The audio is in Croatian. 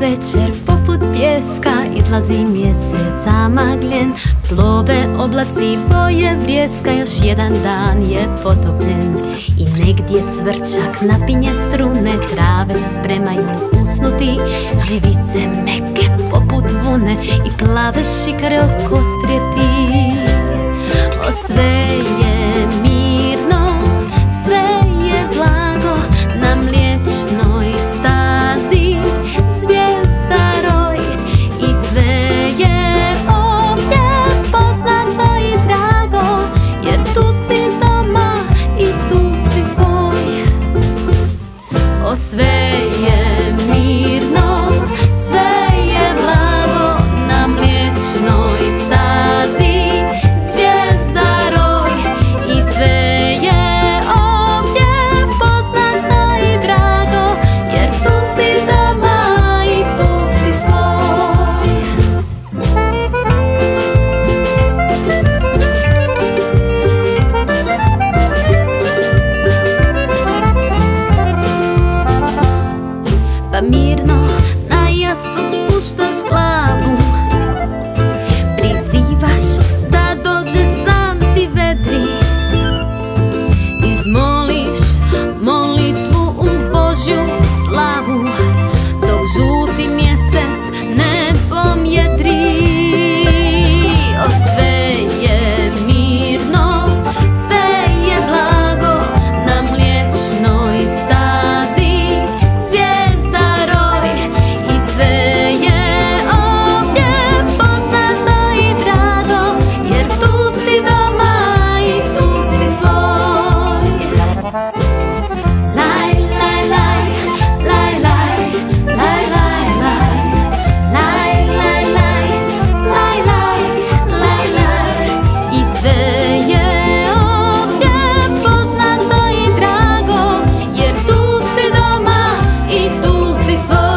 večer poput pjeska Izlazi mjesec zamagljen. Plove oblaci boje vrjeska Još jedan dan je potopljen. I negdje cvrčak napinje strune Trave se spremaju usnuti. Živice meke poput vune I plave šikare od kostrijeti soul.